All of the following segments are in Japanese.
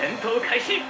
戦闘開始。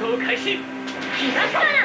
闘開始から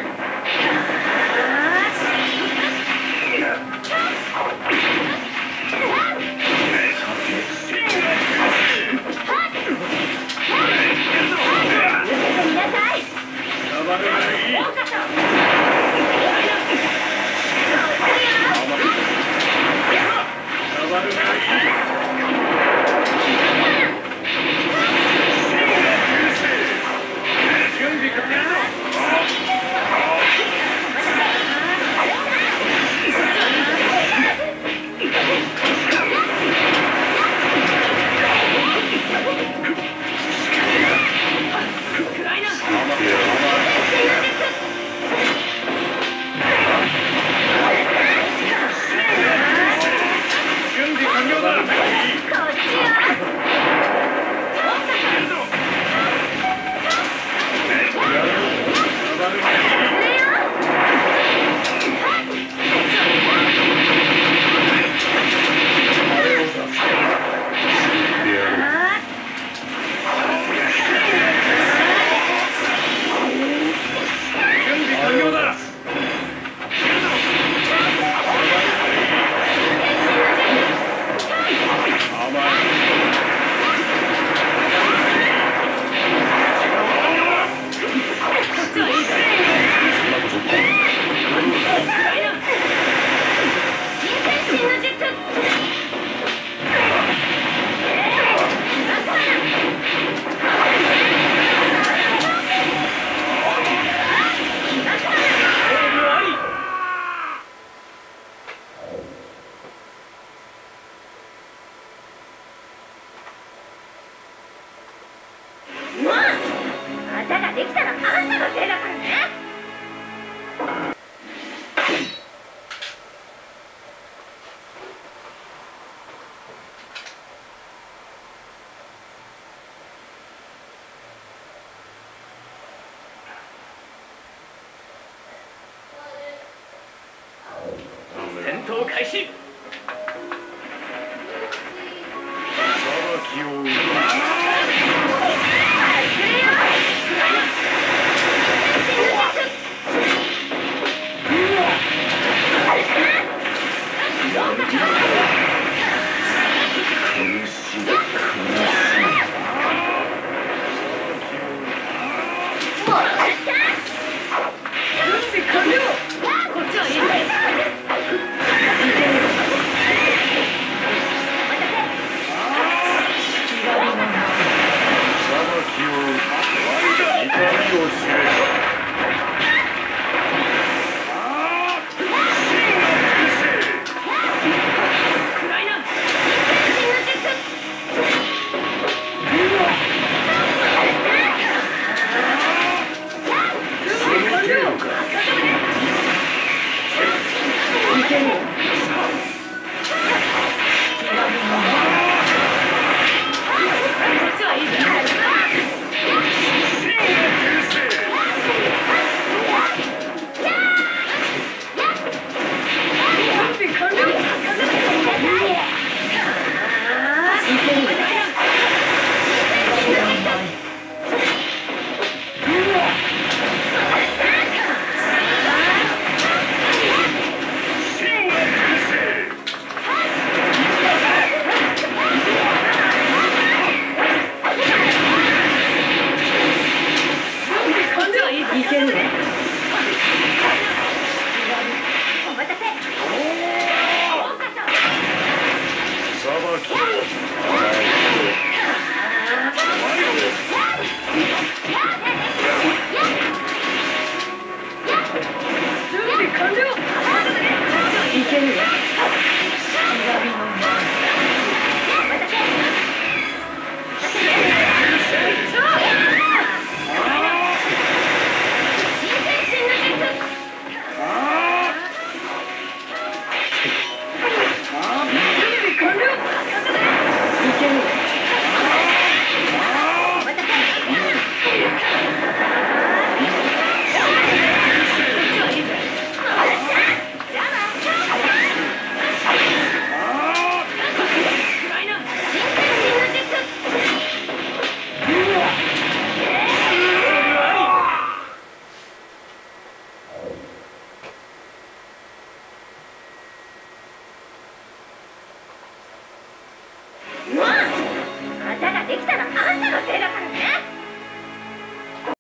you